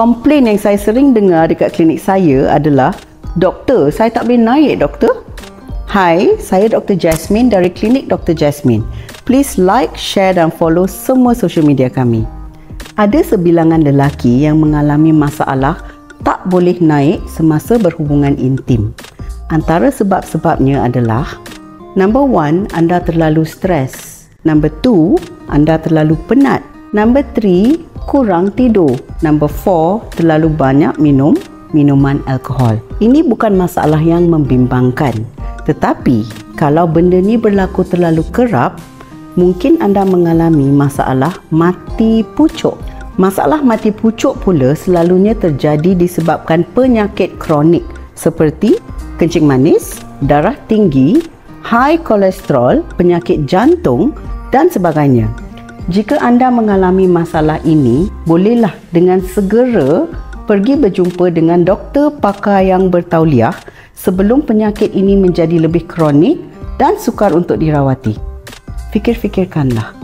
komplain yang saya sering dengar dekat klinik saya adalah, Doktor, saya tak boleh naik, doktor. Hai, saya Dr. Jasmine dari klinik Dr. Jasmine. Please like, share dan follow semua social media kami. Ada sebilangan lelaki yang mengalami masalah tak boleh naik semasa berhubungan intim. Antara sebab-sebabnya adalah Number one, anda terlalu stres. Number two, anda terlalu penat. Number three, kurang tidur. Number four, terlalu banyak minum minuman alkohol. Ini bukan masalah yang membimbangkan. Tetapi, kalau benda ni berlaku terlalu kerap, mungkin anda mengalami masalah mati pucuk. Masalah mati pucuk pula selalunya terjadi disebabkan penyakit kronik seperti kencing manis, darah tinggi, high kolesterol, penyakit jantung dan sebagainya. Jika anda mengalami masalah ini, bolehlah dengan segera pergi berjumpa dengan doktor pakar yang bertauliah sebelum penyakit ini menjadi lebih kronik dan sukar untuk dirawati. Fikir-fikirkanlah.